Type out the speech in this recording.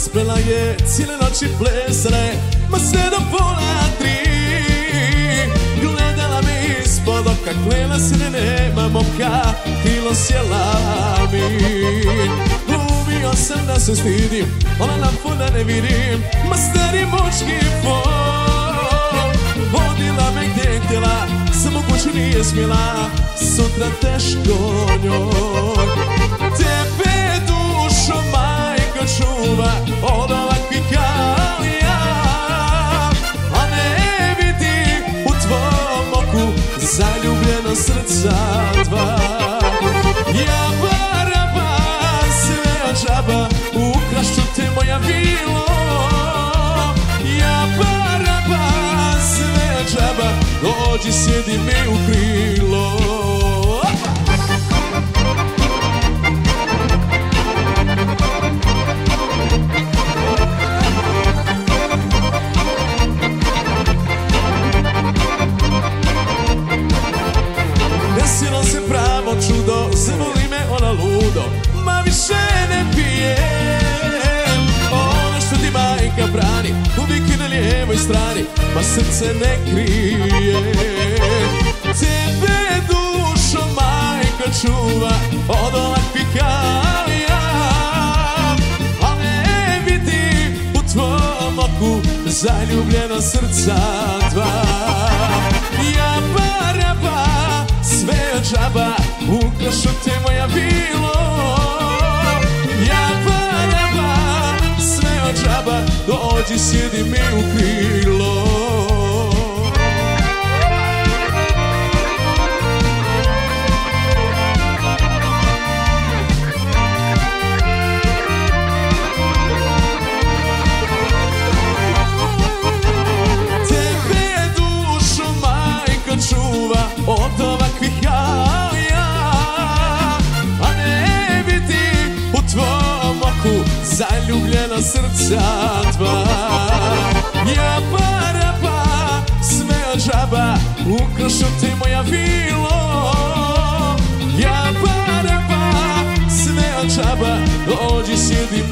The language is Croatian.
raspela je, cijele noći plesale Ma sve do pola tri. Gledala me ispod oka, klela se ne nema moka Krilo sjela mi Glumio sam da se stidim, ona nam da ne vidim Ma stari mučki fol Vodila me gdje htjela, samo kuću nije smjela Sutra teško njoj. Tebe srca dva Ja baraba sve džaba ukrašću te moja vilo. Ja baraba sve džaba dođi sjedi mi u krilo strani Ma srce ne krije. Tebe dušo majka čuva od ovakvih kao ja A ne vidi u tvom oku zaljubljena srca dva Dođi sjedi mi u krilo zaljubljena srca dva Ja baraba sve od džaba ukrašu ti moja vilo. Ja baraba sve od džaba dođi sjedi